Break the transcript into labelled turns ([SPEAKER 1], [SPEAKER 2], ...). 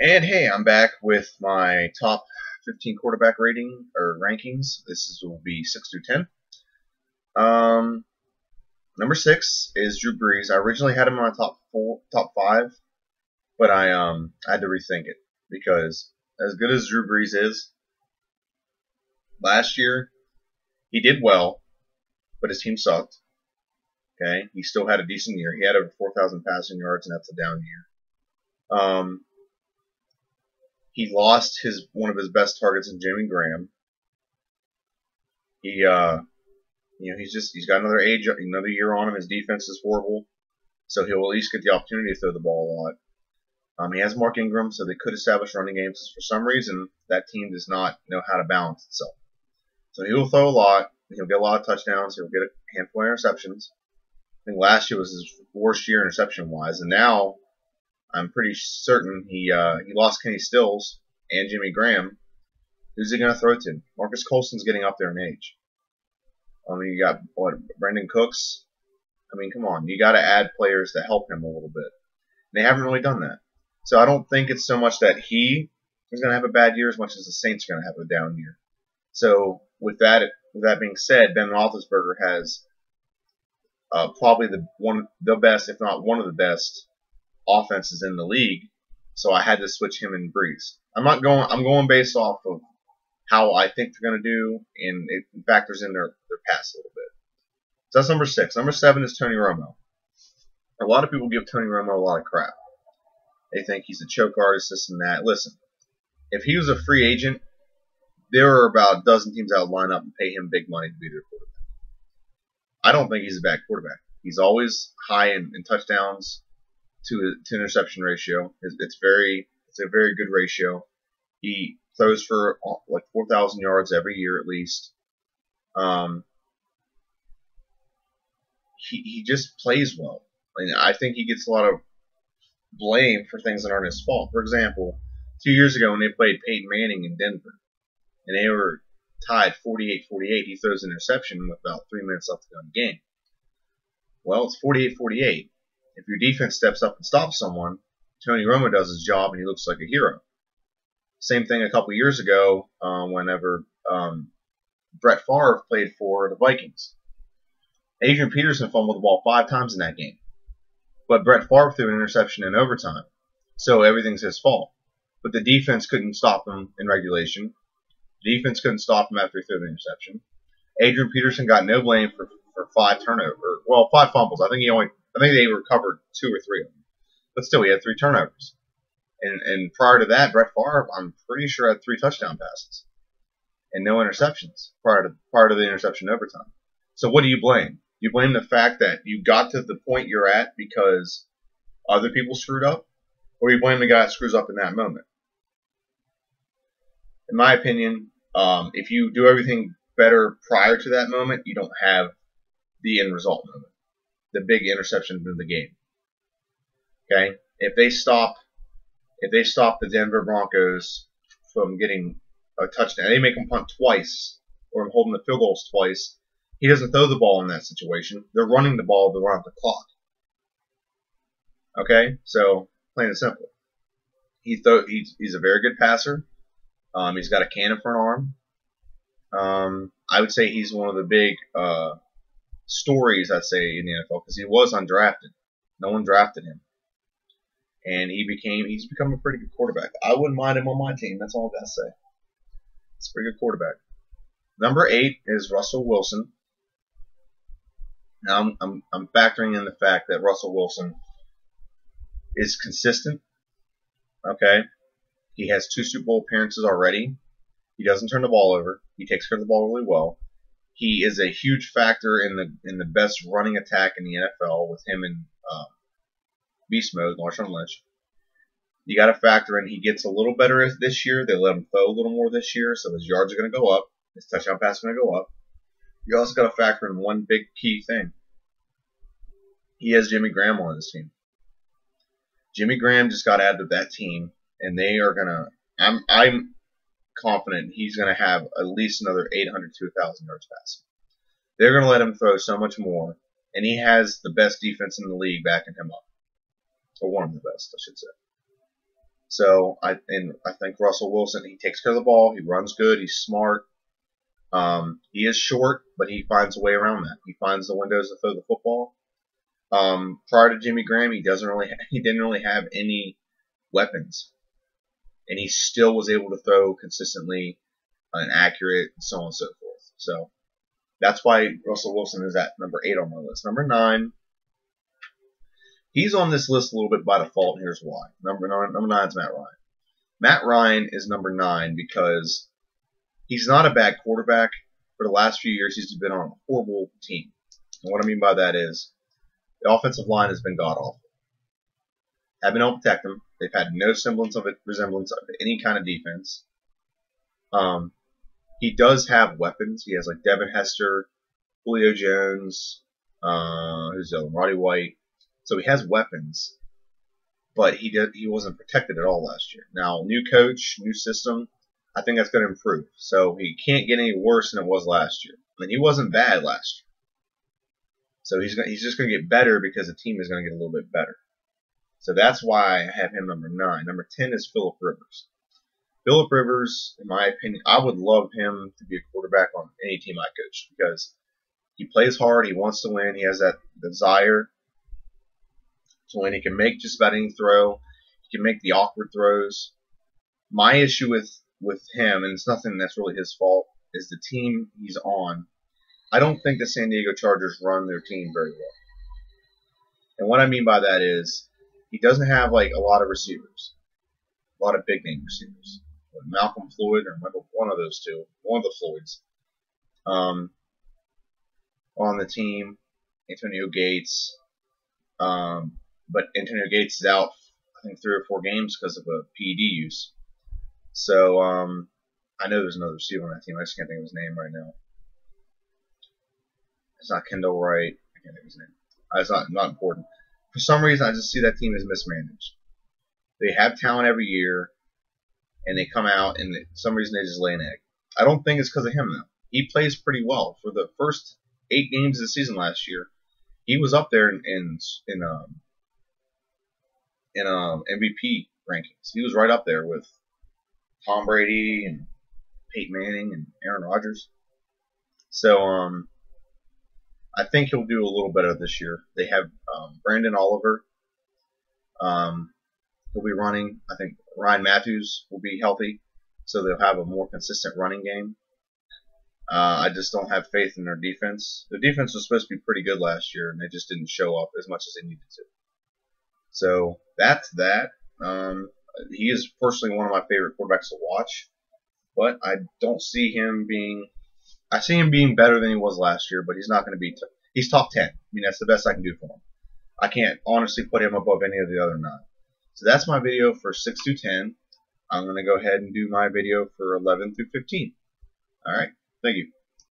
[SPEAKER 1] And hey, I'm back with my top 15 quarterback rating or rankings. This is, will be 6 through 10. Um, number six is Drew Brees. I originally had him on my top four, top five, but I um I had to rethink it because as good as Drew Brees is, last year he did well, but his team sucked. Okay, he still had a decent year. He had over 4,000 passing yards, and that's a down year. Um, he lost his one of his best targets in Jimmy Graham. He, uh, you know, he's just he's got another age, another year on him. His defense is horrible, so he'll at least get the opportunity to throw the ball a lot. Um, he has Mark Ingram, so they could establish running games. For some reason, that team does not know how to balance itself. So he will throw a lot. He'll get a lot of touchdowns. He'll get a handful of interceptions. I think last year was his worst year interception wise, and now I'm pretty certain he uh, he lost Kenny Stills and Jimmy Graham. Who's he going to throw to? Marques Colston's getting up there in age. I mean, you got what Brandin Cooks. I mean, come on, you got to add players to help him a little bit. They haven't really done that, so I don't think it's so much that he is going to have a bad year as much as the Saints are going to have a down year. So with that, with that being said, Ben Roethlisberger has uh, probably the one, the best, if not one of the best offenses in the league. So I had to switch him and Brees. I'm not going. I'm going based off of how I think they're going to do, and it factors in their their pass a little bit. So that's number six. Number seven is Tony Romo. A lot of people give Tony Romo a lot of crap. They think he's a choke artist, this and that. Listen, if he was a free agent, there are about a dozen teams that would line up and pay him big money to be their quarterback. I don't think he's a bad quarterback. He's always high in, in touchdowns to to interception ratio. It's, it's very it's a very good ratio. He throws for uh, like 4,000 yards every year at least. Um, he, he just plays well. And I think he gets a lot of blame for things that aren't his fault. For example, two years ago when they played Peyton Manning in Denver, and they were tied 48-48, he throws an interception with about three minutes left to go in the game. Well, it's 48-48. If your defense steps up and stops someone, Tony Romo does his job and he looks like a hero. Same thing a couple years ago, um, whenever um, Brett Favre played for the Vikings. Adrian Peterson fumbled the ball five times in that game, but Brett Favre threw an interception in overtime, so everything's his fault. But the defense couldn't stop him in regulation. The defense couldn't stop him after he threw the interception. Adrian Peterson got no blame for, for five turnovers. Well, five fumbles. I think he only. I think they recovered two or three of them. But still, he had three turnovers. And, and prior to that, Brett Favre, I'm pretty sure had three touchdown passes and no interceptions prior to prior to the interception overtime. So what do you blame? You blame the fact that you got to the point you're at because other people screwed up, or you blame the guy that screws up in that moment. In my opinion, um, if you do everything better prior to that moment, you don't have the end result moment, the big interception of the game. Okay, if they stop if they stop the Denver Broncos from getting a touchdown, they make them punt twice or holding the field goals twice. He doesn't throw the ball in that situation. They're running the ball to run out the clock. Okay, so plain and simple. He th- he's, he's a very good passer. Um, he's got a cannon for an arm. Um, I would say he's one of the big uh, stories, I'd say, in the NFL because he was undrafted. No one drafted him and he became he's become a pretty good quarterback. I wouldn't mind him on my team. That's all I gotta say. It's a pretty good quarterback. Number eight is Russell Wilson. Now I'm, I'm, I'm factoring in the fact that Russell Wilson is consistent. Okay, he has two Super Bowl appearances already. He doesn't turn the ball over. He takes care of the ball really well. He is a huge factor in the in the best running attack in the NFL with him and um, beast mode, Marshawn Lynch. You got to factor in he gets a little better this year. They let him throw a little more this year, so his yards are going to go up. His touchdown pass is going to go up. You also got to factor in one big key thing. He has Jimmy Graham on his team. Jimmy Graham just got added to that team, and they are going to. I'm I'm confident he's going to have at least another 800 to 1,000 yards passing. They're going to let him throw so much more, and he has the best defense in the league backing him up or one of the best, I should say. So I and I think Russell Wilson he takes care of the ball. He runs good. He's smart. Um, he is short, but he finds a way around that. He finds the windows to throw the football. Um, prior to Jimmy Graham, he doesn't really he didn't really have any weapons, and he still was able to throw consistently uh, and accurate, and so on and so forth. So that's why Russell Wilson is at number eight on my list. Number nine, he's on this list a little bit by default, here's why. Number nine, number nine is Matt Ryan. Matt Ryan is number nine because he's not a bad quarterback. For the last few years, he's been on a horrible team. And what I mean by that is the offensive line has been god awful. Have been able to protect them. They've had no semblance of it, resemblance of any kind of defense. Um, he does have weapons. He has like Devin Hester, Julio Jones, uh, who's the Roddy White. So he has weapons, but he did he wasn't protected at all last year. Now new coach, new system. I think that's going to improve. So he can't get any worse than it was last year. I mean, he wasn't bad last year. So he's gonna, he's just going to get better because the team is going to get a little bit better. So that's why I have him number nine. Number ten is Philip Rivers. Philip Rivers, in my opinion, I would love him to be a quarterback on any team I coach because he plays hard, he wants to win, he has that desire to win. He can make just about any throw. He can make the awkward throws. My issue with with him, and it's nothing that's really his fault, is the team he's on. I don't think the San Diego Chargers run their team very well. And what I mean by that is he doesn't have like a lot of receivers, a lot of big name receivers. Malcom Floyd or Michael, one of those two, one of the Floyds, um, on the team. Antonio Gates, um, but Antonio Gates is out, I think, three or four games because of a PED use. So um, I know there's another receiver on that team. I just can't think of his name right now. It's not Kendall Wright. I can't think of his name. Uh, it's not not important. For some reason, I just see that team as mismanaged. They have talent every year and they come out and for some reason they just lay an egg. I don't think it's because of him though. He plays pretty well for the first eight games of the season last year. He was up there in in, in um in um MVP rankings. He was right up there with Tom Brady and Peyton Manning and Aaron Rodgers. So um I think he'll do a little better this year. They have um, Branden Oliver. Um, he'll be running. I think Ryan Mathews will be healthy, so they'll have a more consistent running game. Uh, I just don't have faith in their defense. Their defense was supposed to be pretty good last year, and they just didn't show up as much as they needed to. So that's that. Um, he is personally one of my favorite quarterbacks to watch, but I don't see him being. I see him being better than he was last year, but he's not going to be. T- he's top ten. I mean, that's the best I can do for him. I can't honestly put him above any of the other nine. So that's my video for 6 through 10. I'm going to go ahead and do my video for 11 through 15. Alright, thank you.